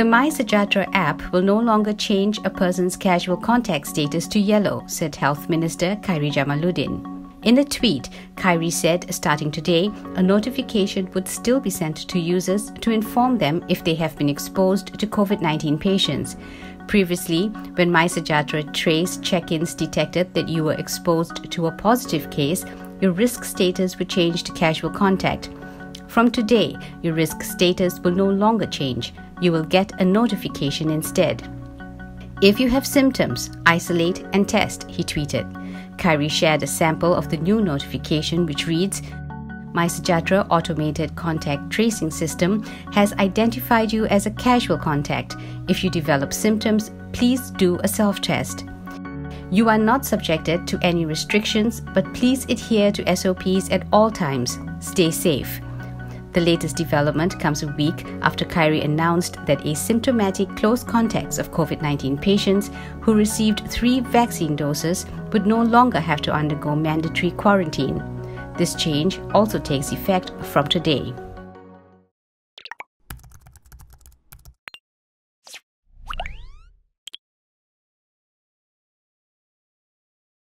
The MySejahtera app will no longer change a person's casual contact status to yellow, said Health Minister Khairy Jamaluddin. In a tweet, Khairy said starting today, a notification would still be sent to users to inform them if they have been exposed to COVID 19 patients. Previously, when MySejahtera Trace check ins detected that you were exposed to a positive case, your risk status would change to casual contact. From today, your risk status will no longer change. You will get a notification instead. If you have symptoms, isolate and test, he tweeted. Khairy shared a sample of the new notification which reads "My MySejahtera automated contact tracing system has identified you as a casual contact. If you develop symptoms, please do a self test. You are not subjected to any restrictions, but please adhere to SOPs at all times. Stay safe. The latest development comes a week after Khairy announced that asymptomatic close contacts of COVID 19 patients who received three vaccine doses would no longer have to undergo mandatory quarantine. This change also takes effect from today.